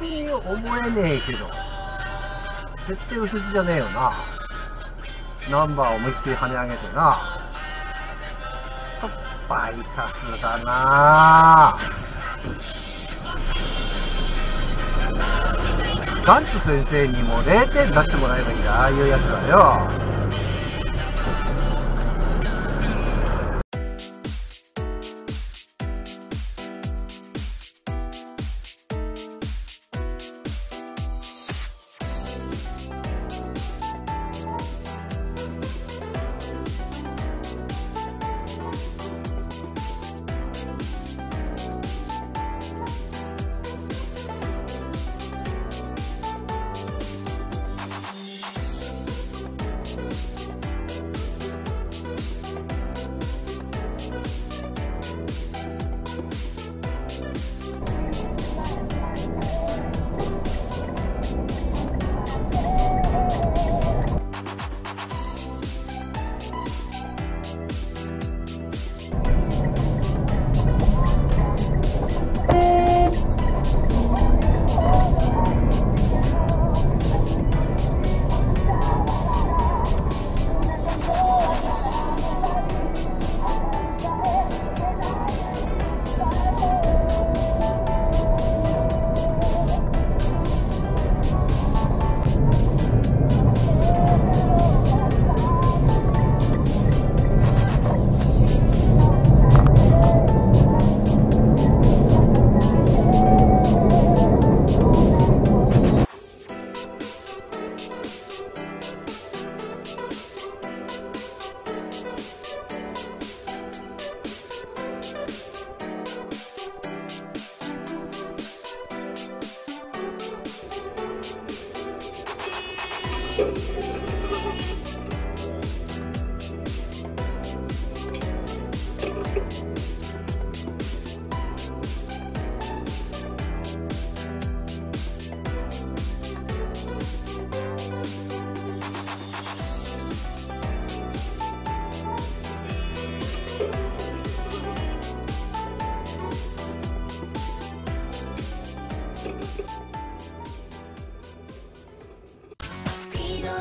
に思えねえけど。絶対右折じゃねえよな。ナンバー思いっきり跳ね上げてな。バイパスだなガンツ先生にも0点出してもらえばいいんだ、ああいうやつはよ。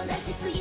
出しすぎ